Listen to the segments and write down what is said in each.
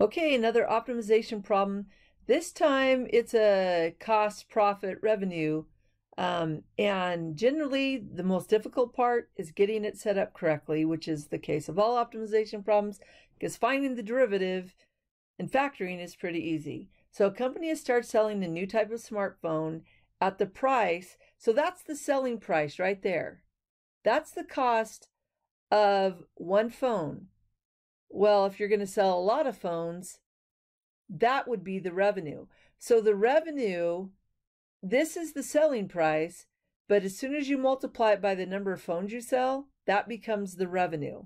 Okay, another optimization problem. This time it's a cost, profit, revenue. Um, and generally, the most difficult part is getting it set up correctly, which is the case of all optimization problems, because finding the derivative and factoring is pretty easy. So a company starts selling a new type of smartphone at the price. So that's the selling price right there. That's the cost of one phone. Well, if you're going to sell a lot of phones, that would be the revenue. So the revenue, this is the selling price, but as soon as you multiply it by the number of phones you sell, that becomes the revenue.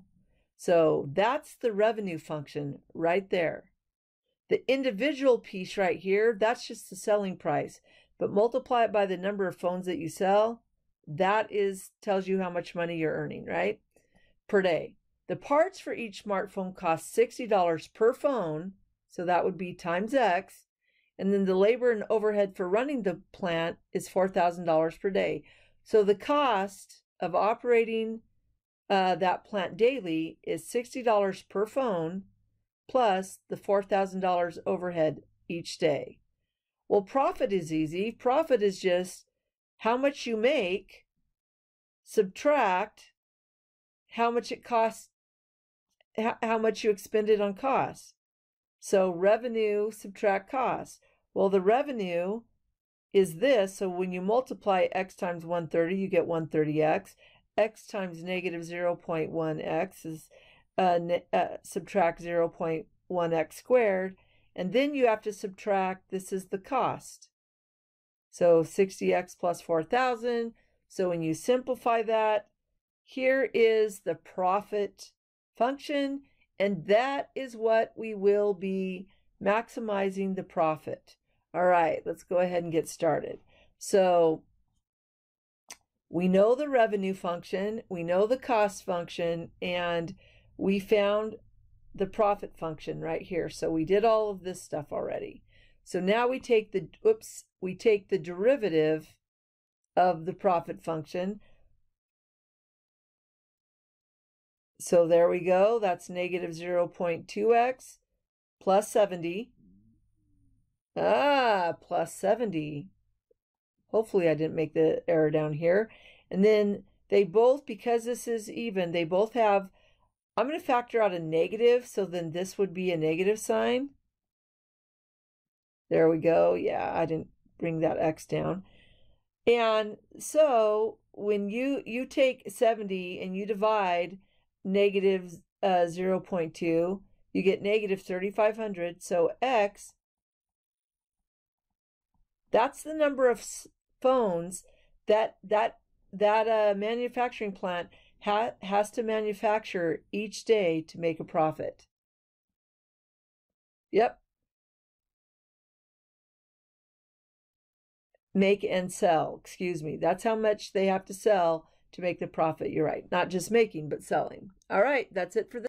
So that's the revenue function right there. The individual piece right here, that's just the selling price, but multiply it by the number of phones that you sell, that is tells you how much money you're earning, right? Per day. The parts for each smartphone cost $60 per phone, so that would be times X. And then the labor and overhead for running the plant is $4,000 per day. So the cost of operating uh, that plant daily is $60 per phone plus the $4,000 overhead each day. Well, profit is easy. Profit is just how much you make, subtract how much it costs how much you expended on costs. So revenue subtract costs. Well, the revenue is this. So when you multiply x times 130, you get 130x. x times negative 0.1x is uh, uh, subtract 0.1x squared. And then you have to subtract, this is the cost. So 60x plus 4,000. So when you simplify that, here is the profit function, and that is what we will be maximizing the profit. All right, let's go ahead and get started. So we know the revenue function, we know the cost function, and we found the profit function right here. So we did all of this stuff already. So now we take the, oops, we take the derivative of the profit function. So there we go. That's negative 0.2x plus 70. Ah, plus 70. Hopefully I didn't make the error down here. And then they both, because this is even, they both have, I'm going to factor out a negative, so then this would be a negative sign. There we go. Yeah, I didn't bring that x down. And so when you you take 70 and you divide negative, uh, 0.2, you get negative 3,500. So X, that's the number of phones that that that uh, manufacturing plant ha has to manufacture each day to make a profit. Yep. Make and sell, excuse me. That's how much they have to sell to make the profit. You're right. Not just making, but selling. All right. That's it for this.